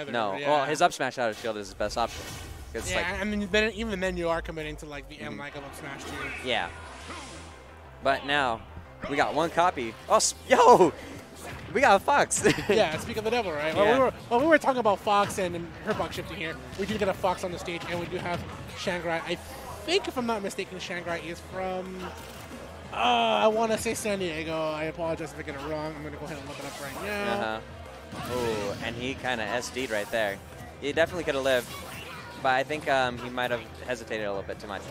either. No. Yeah. Well, his up smash out of shield is his best option. it's Yeah, like, I mean, then, even then you are committing to like the. M like of up smash too. yeah. But now, we got one copy. Oh, yo! We got a Fox. yeah, speak of the devil, right? Well, we were, well, we were talking about Fox and, and her box shifting here. We do get a Fox on the stage, and we do have Shangrai. I think, if I'm not mistaken, Shangrai is from. Uh, I want to say San Diego. I apologize if I get it wrong. I'm going to go ahead and look it up right now. Uh-huh. Oh, and he kind of SD'd right there. He definitely could have lived, but I think um, he might have hesitated a little bit too much.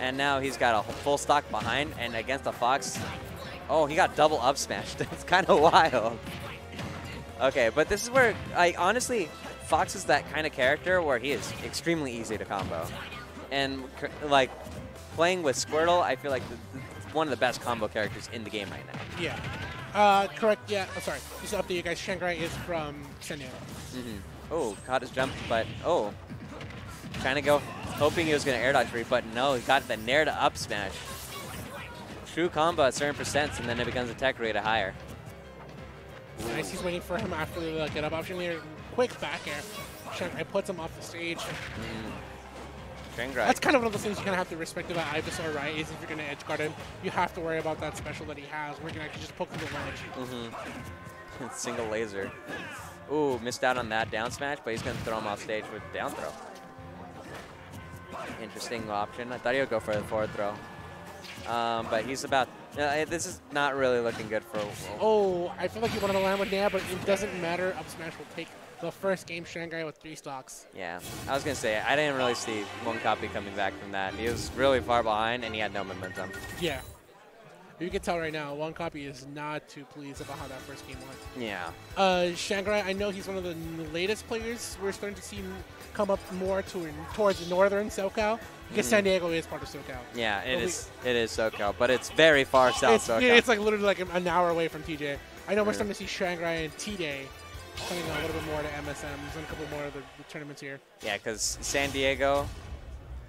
And now he's got a full stock behind, and against the Fox, oh, he got double up smashed. it's kind of wild. Okay, but this is where, I honestly, Fox is that kind of character where he is extremely easy to combo. And, like, playing with Squirtle, I feel like the, the, one of the best combo characters in the game right now. Yeah. Uh, correct. Yeah. I'm sorry. Just to update you guys. Shangrai is from San Diego. hmm Oh, caught his jump, but oh. Trying to go, hoping he was going to air dodge free, but no, he got the nair to up smash. True combo at certain percents, and then it becomes a tech rate a higher. Nice. He's waiting for him after the get up option here. Quick back air. Shangrai puts him off the stage. That's kind of one of those things you kind of have to respect about Ivysaur, right? Is if you're going to edge guard him, you have to worry about that special that he has, where you can actually just poke him the ledge. Mm-hmm. Single laser. Ooh, missed out on that down smash, but he's going to throw him off stage with down throw. Interesting option. I thought he would go for the forward throw. Um, but he's about. Uh, this is not really looking good for. Oh, I feel like you wanted to land with Nair, but it doesn't matter. Up smash will take the first game Shangrai with three stocks. Yeah, I was gonna say I didn't really see 1Copy coming back from that. He was really far behind, and he had no momentum. Yeah. You can tell right now, 1Copy is not too pleased about how that first game went. Yeah, Uh, Shangrai, I know he's one of the latest players we're starting to see come up more to towards northern SoCal because San Diego is part of SoCal. yeah, it we- is. It is SoCal, but it's very far south It's, SoCal. yeah, it's like literally like an hour away from TJ. I know we're Yeah. starting to see Shangrai and T-Day playing a little bit more to MSMs and a couple more of the, the tournaments here. yeah, because San Diego,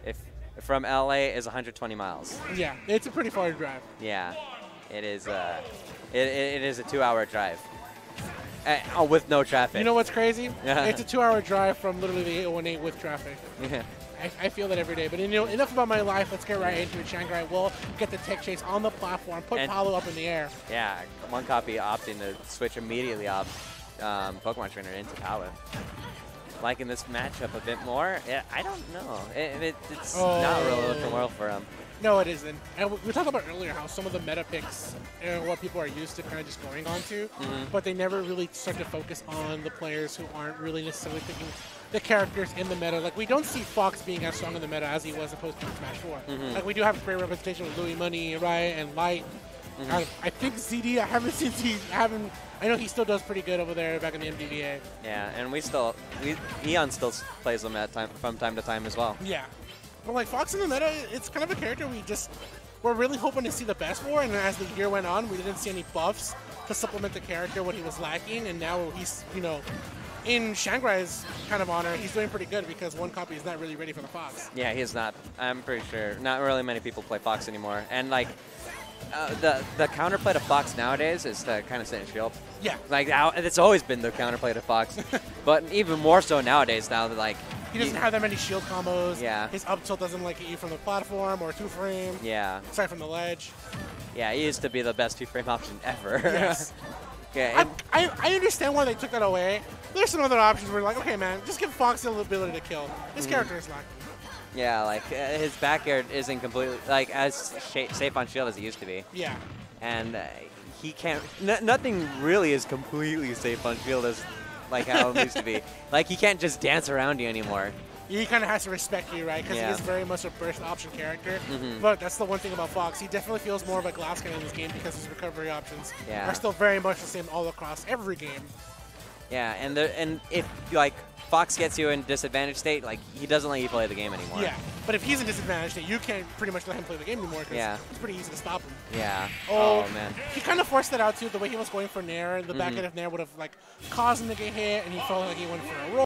if from LA is 120 miles. Yeah, it's a pretty far drive. Yeah, it is. Uh, it, it, it is a two-hour drive. Uh, oh, with no traffic. You know what's crazy? Yeah. It's a two-hour drive from literally the 818 with traffic. Yeah. I, I feel that every day. But you know, enough about my life. Let's get right into it. Shangrai will get the tech chase on the platform, put And- Palu up in the air. Yeah, 1Copy opting to switch immediately off um, Pokemon Trainer into Palu. Liking this matchup a bit more. Yeah, I don't know. It, it, it's not really looking Oh. well for him. No, it isn't. And we talked about earlier how some of the meta picks and what people are used to kind of just going onto, Mhm. but they never really start to focus on the players who aren't really necessarily picking the characters in the meta. Like we don't see Fox being as strong in the meta as he was opposed to Smash 4. Mhm. Like we do have great representation with Louis Money, right, and Light. Mhm. I, I think ZD. I haven't seen Z. I haven't. I know he still does pretty good over there back in the MDVA. Yeah, and we still, we, Eon still plays them at time from time to time as well. Yeah. But like Fox in the meta, it's kind of a character we just we're really hoping to see the best for. And as the year went on, we didn't see any buffs to supplement the character what he was lacking. And now he's you know in Shangrai's kind of honor, he's doing pretty good because 1Copy is not really ready for the Fox. Yeah, he's not. I'm pretty sure. Not really many people play Fox anymore. And like, uh, the the counterplay to Fox nowadays is to kind of sit and shield. Yeah. Like it's always been the counterplay to Fox, but even more so nowadays. Now that like, He doesn't have that many shield combos. Yeah. His up tilt doesn't like hit you from the platform or two frame. yeah, Sorry, from the ledge. yeah, he used to be the best two frame option ever. Yes. okay. I, I, I understand why they took that away. There's some other options where like, okay, man, just give Fox the ability to kill. His Mhm. character is not. Yeah, like uh, his back air isn't completely like as safe on shield as it used to be, Yeah. and uh, he can't. N- nothing really is completely safe on shield as like how it used to be. Like he can't just dance around you anymore. he kind of has to respect you, right? Because Yeah. he is very much a burst option character. Mhm. But that's the one thing about Fox. He definitely feels more of a glass cannon in this game because his recovery options Yeah. are still very much the same all across every game. Yeah, and the, and if like Fox gets you in disadvantaged state, like he doesn't let you play the game anymore. Yeah. But if he's in disadvantage, state, you can't pretty much let him play the game anymore because Yeah. it's pretty easy to stop him. Yeah. Oh, Oh, man. He kind of forced that out too. The way he was going for Nair, the back Mhm. end of Nair would have like caused him to get hit, and he felt like he went for a roll.